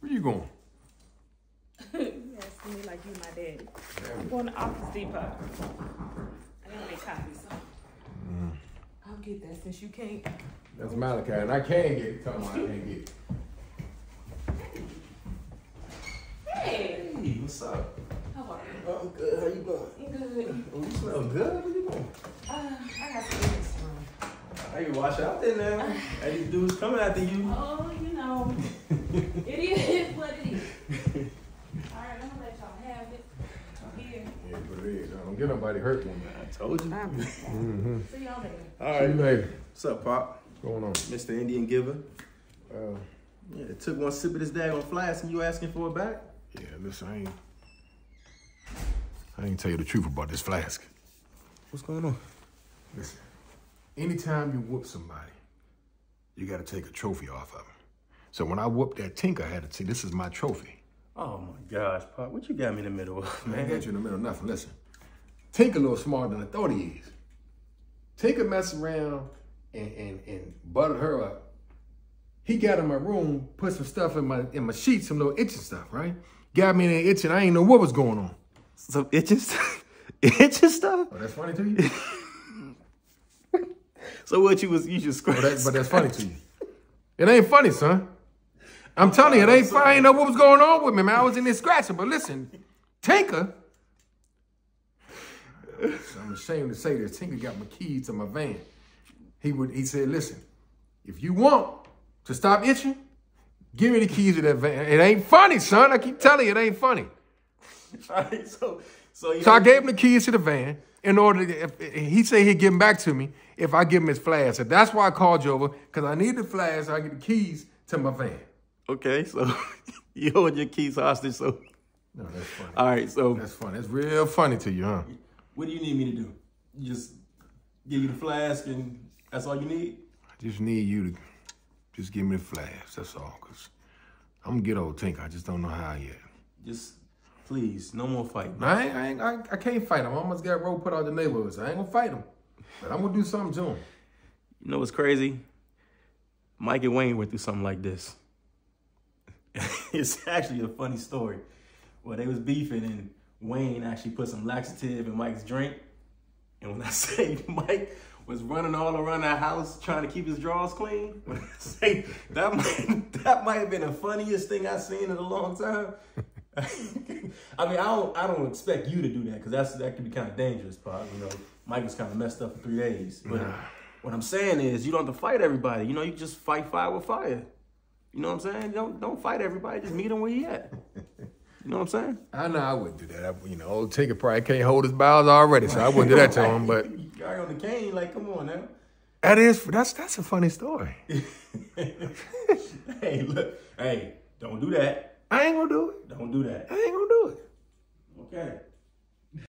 Where you going? you asking me like you my daddy. I'm going to Office Depot. I gotta make copies. So. I'll get that since you can't. That's Malachi, and I can get it. Tell him I can't get it. Hey, Hey, what's up? how are you? I'm good. How you doing? You good? Oh, you smell good. What you doing? Uh, I got some minutes tomorrow. How you wash out there now? Hey, these dudes coming after you. Oh, you know, it is what it is. All right, I'm gonna let y'all have it. I'm here. Yeah, but it is. Don't get nobody hurt one I told you. I'm Mm-hmm. See y'all later. All See you later. What's up, Pop? What's going on? Mr. Indian Giver. Uh, Yeah, took one sip of this daggone flask and you asking for it back? yeah, listen, I ain't. I ain't tell you the truth about this flask. What's going on? Listen, anytime you whoop somebody, you got to take a trophy off of them. So when I whooped that tinker, I had to say, "This is my trophy." Oh my gosh, Pop, what you got me in the middle of, I ain't man? got you in the middle of nothing. Listen, Tinker a little smarter than I thought he is. Tinker messed around and, and, and buttered her up. He got in my room, put some stuff in my in my sheets, some little itching stuff, right? Got me in there itching. I ain't know what was going on. Some itching stuff? itching stuff? Oh, that's funny to you? So what you was, you just But, scratch? that, but that's funny to you. It ain't funny, son. I'm telling you, it ain't funny. I ain't know what was going on with me, man. I was in there scratching. But listen, Tinker, I'm ashamed to say this. Tinker got my keys to my van. He would. He said, "Listen, if you want to stop itching, give me the keys to that van. It ain't funny, son. I keep telling you, it ain't funny." So, so So I gave him the keys to the van in order to, if, he said he'd give them back to me if I give him his flash. And that's why I called you over, because I need the flash so I get the keys to my van. Okay, so you hold your keys hostage. So, No, that's funny. all right. So, That's funny. That's real funny to you, huh? What do you need me to do? Just give you the flask, and that's all you need. I just need you to just give me the flask, That's all, because I'm going to get old Tinker. I just don't know how yet. Just please, no more fighting. I, ain't, I, ain't, I, I can't fight him. I almost got road put out the neighborhood, so I ain't going to fight him. But I'm going to do something to him. You know what's crazy? Mike and Wayne went through something like this. it's actually a funny story. Well, they was beefing, and Wayne actually put some laxative in Mike's drink. And when I say Mike was running all around that house trying to keep his drawers clean, when I say that might that might have been the funniest thing I've seen in a long time. I mean, I don't I don't expect you to do that because that's that could be kind of dangerous, Pop. You know, Mike was kind of messed up for three days. But what I'm saying is, you don't have to fight everybody. You know, you just fight fire with fire. You know what I'm saying? Don't don't fight everybody. Just meet him where he at. You know what I'm saying? I know I wouldn't do that. I, you know, old Tinker probably can't hold his bowels already, so I wouldn't do that to him. But already on the cane, like, come on now. that is, that's, that's a funny story. hey, look, hey, don't do that. I ain't to do it. Don't do that. I ain't to do it. Okay.